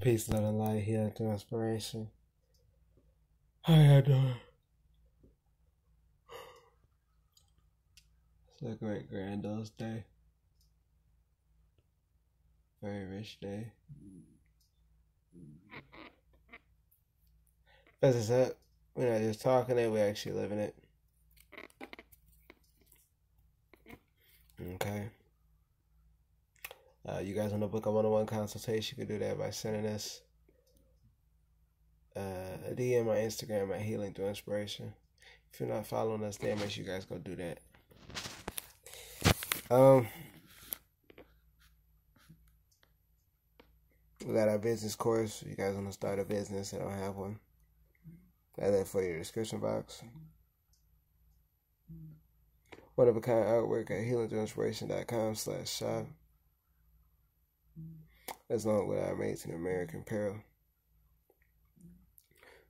Peace, love, and light, healing through inspiration. How y'all doing? It's a great granddad's day. Very rich day. As I said, we're not just talking it, we're actually living it. Okay. Uh, you guys want to book a one-on-one consultation? You can do that by sending us uh, a DM on Instagram at Healing Through Inspiration. If you're not following us make sure you guys go do that. Um, we got our business course. If you guys want to start a business, I don't have one. Got that for your description box. One of a kind artwork at healingthroughinspiration.com slash shop. As long with our amazing American Apparel.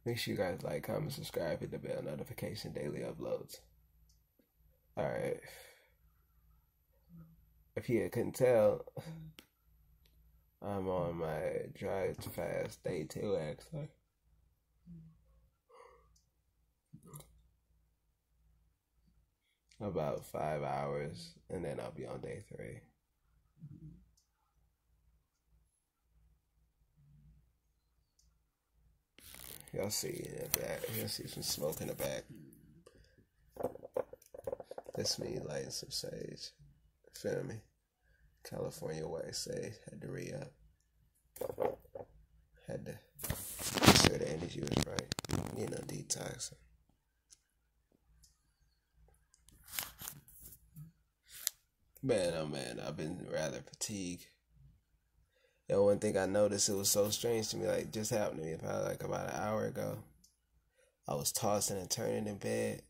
Make sure you guys like, comment, subscribe, hit the bell notification, daily uploads. Alright. If you couldn't tell, I'm on my drive to fast day two actually. About five hours, and then I'll be on day three. Y'all see in the back. Y'all see some smoke in the back. That's me lighting some sage. Feel me? California white sage. Had to re up. Had to make sure the energy was right. You know, detoxing. Man, oh man, I've been rather fatigued. And one thing I noticed, it was so strange to me, like just happened to me probably like about an hour ago. I was tossing and turning in bed,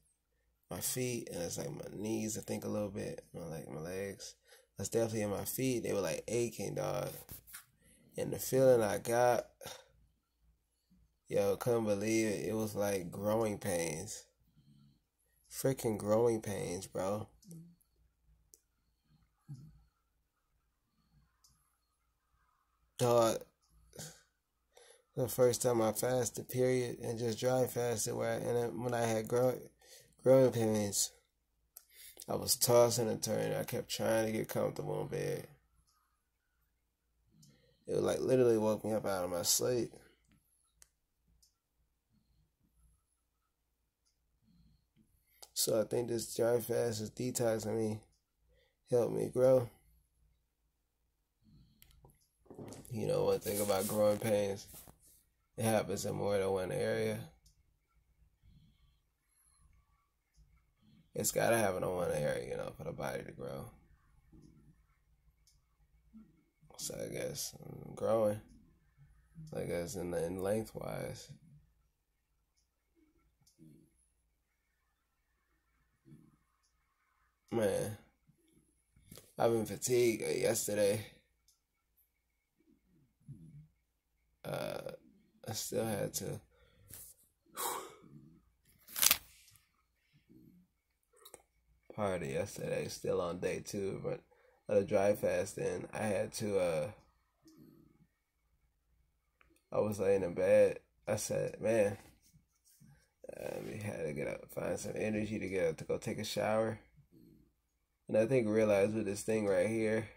my feet, and it's like my knees, I think a little bit, my like my legs. That's definitely in my feet. They were like aching, dog. And the feeling I got, yo, couldn't believe it. It was like growing pains. Freaking growing pains, bro. The first time I fasted, period, and just dry fasted, where I, and when I had grow, growing pains, I was tossing and turning. I kept trying to get comfortable in bed. It was like literally woke me up out of my sleep. So I think this dry fast is detoxing me, help me grow. You know, one thing about growing pains, it happens in more than one area. It's got to happen in one area, you know, for the body to grow. So I guess I'm growing, I guess in, in lengthwise. Man, I've been fatigued yesterday. I still had to. Party yesterday, still on day two, but of the dry fast, and I had to. uh I was laying in bed. I said, "Man, we had to get up, find some energy to get up to go take a shower." And I think realized with this thing right here,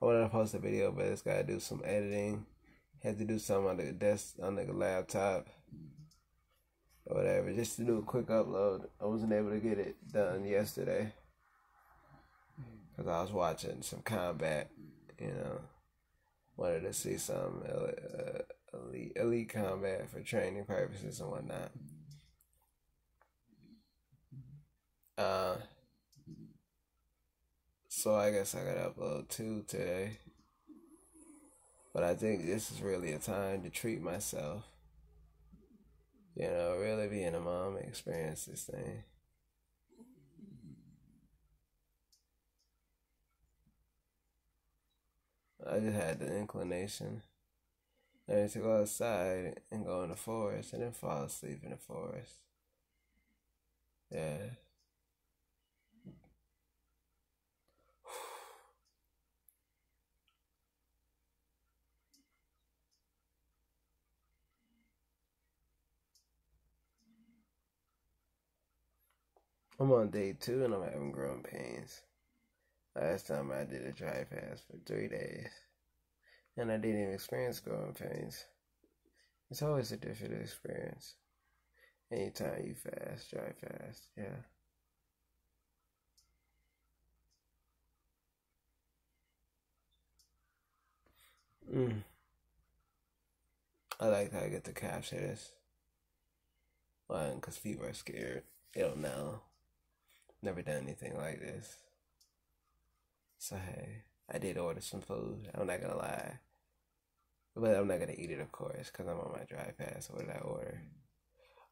I wanted to post a video, but it's got to do some editing had to do something on the desk on the laptop or whatever, just to do a quick upload. I wasn't able to get it done yesterday because I was watching some combat. You know, wanted to see some uh, elite elite combat for training purposes and whatnot. Uh, so I guess I gotta upload two today. But I think this is really a time to treat myself. You know, really being a mom experience this thing. I just had the inclination and to go outside and go in the forest and then fall asleep in the forest. Yeah. I'm on day two and I'm having growing pains. Last time I did a dry fast for three days. And I didn't even experience growing pains. It's always a different experience. Anytime you fast, dry fast, yeah. Mm. I like how I get to capture this. One, because people are scared. They don't know. Never done anything like this. So, hey, I did order some food. I'm not gonna lie. But I'm not gonna eat it, of course, because I'm on my dry fast. What did I order?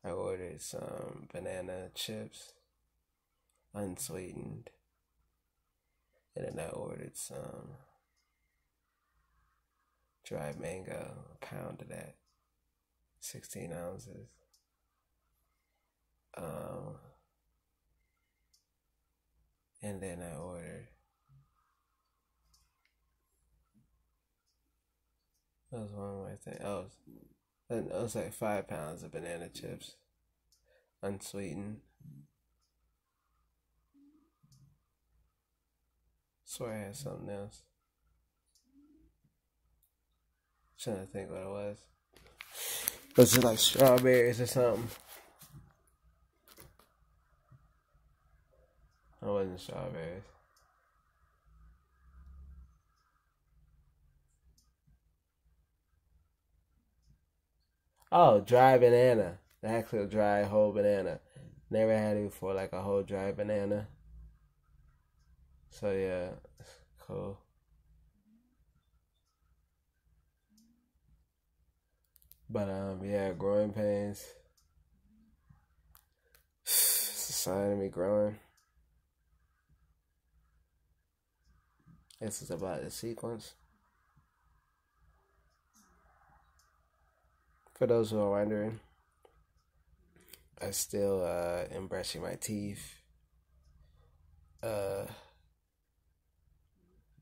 I ordered some banana chips, unsweetened. And then I ordered some dried mango, a pound of that, 16 ounces. Um, and then I ordered that was one more thing. Oh, it was like five pounds of banana chips, unsweetened. Swear I had something else. trying to think what it was. Was it like strawberries or something? It wasn't strawberries. Oh, dry banana. Actually, a dry whole banana. Never had it before, like a whole dry banana. So yeah, cool. But um, yeah, growing pains. It's a sign of me growing. This is about the sequence. For those who are wondering, I still uh, am brushing my teeth, uh,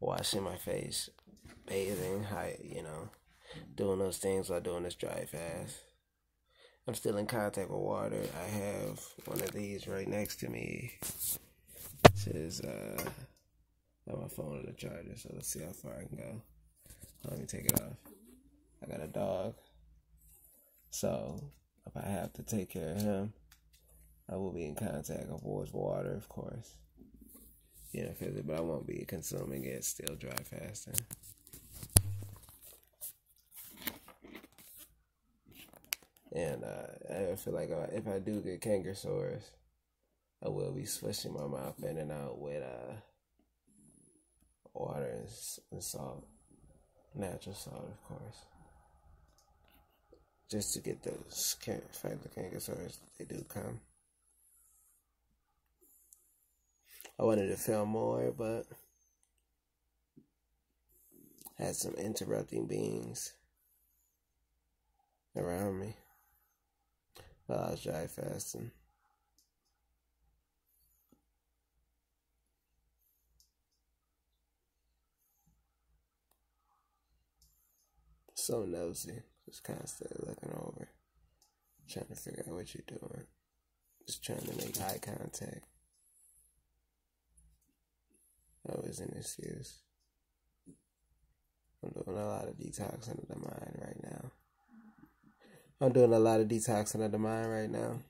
washing my face, bathing, I, you know, doing those things while doing this dry fast. I'm still in contact with water. I have one of these right next to me. This is uh, got my phone on the charger, so let's see how far I can go. Let me take it off. I got a dog. So if I have to take care of him, I will be in contact with water, of course. Yeah, but I won't be consuming it still dry fasting. And uh, I feel like if I do get canker sores, I will be swishing my mouth in and out with uh, water and, salt, natural salt, of course just to get those fight the canker sores. They do come. I wanted to film more, but had some interrupting beings around me while I was dry fasting. So nosy. Just constantly looking over, trying to figure out what you're doing. Just trying to make eye contact. Always an excuse. I'm doing a lot of detoxing of the mind right now. I'm doing a lot of detoxing of the mind right now.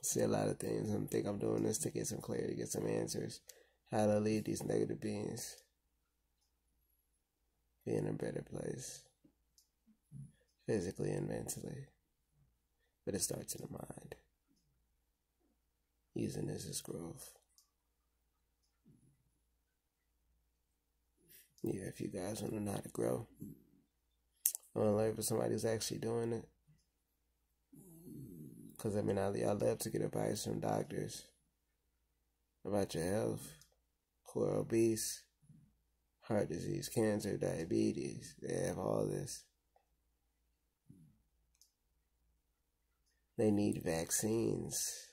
See a lot of things. I think I'm doing this to get some clarity, get some answers. How to leave these negative beings. Be in a better place physically and mentally. But it starts in the mind. Using this as growth. Yeah, if you guys want to know how to grow, I want to learn if somebody who's actually doing it. Because, I mean, I, I love to get advice from doctors about your health who are obese, heart disease, cancer, diabetes. They have all this. they need vaccines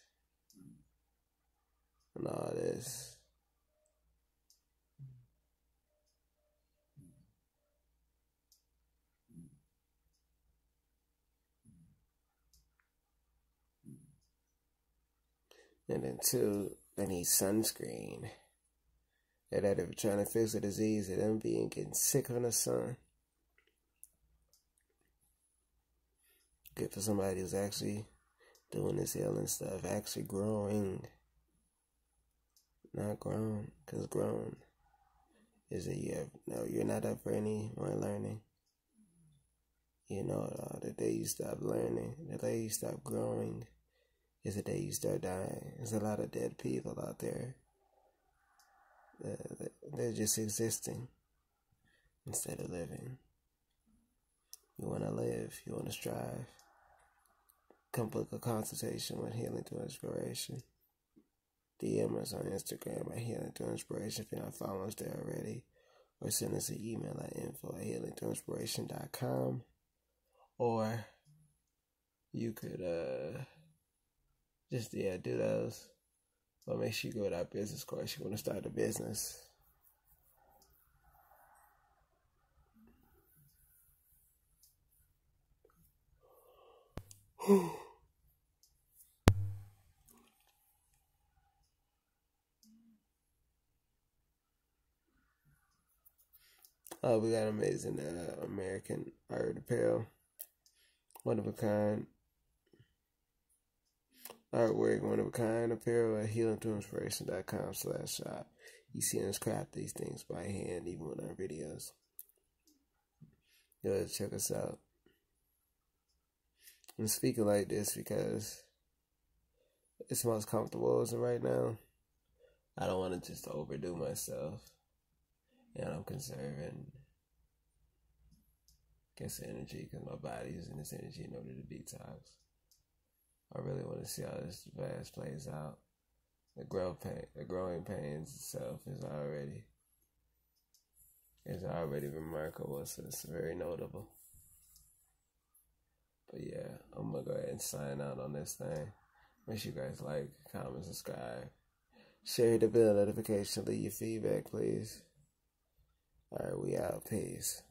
and all this. And then two, they need sunscreen. That if trying to fix a disease of them being getting sick from the sun. Good for somebody who's actually doing this healing stuff, actually growing. Not grown, because grown is that you have, no, you're not up for any more learning. You know uh, The day you stop learning, the day you stop growing, is the day you start dying. There's a lot of dead people out there. They're just existing instead of living. You want to live, you want to strive. Come book a consultation with Healing Through Inspiration. DM us on Instagram at Healing Through Inspiration if you're not following us there already. Or send us an email at info at healingthroughinspiration.com. Or you could uh just yeah, do those. But make sure you go to our business course. You want to start a business. Oh, we got amazing uh, American art apparel. One of a kind. Artwork, one of a kind apparel at healingthroughinspiration.com slash shop. You see us craft these things by hand, even with our videos. Go check us out. I'm speaking like this because it's most comfortable as right now. I don't want to just overdo myself and I'm conserving against energy because my body is in this energy in order to detox. I really want to see how this fast plays out. The growth pain, the growing pains itself is already is already remarkable. So it's very notable. But yeah, I'm gonna go ahead and sign out on this thing. Make sure you guys like, comment, subscribe, share the bell notification, leave your feedback, please. All right, we out. Peace.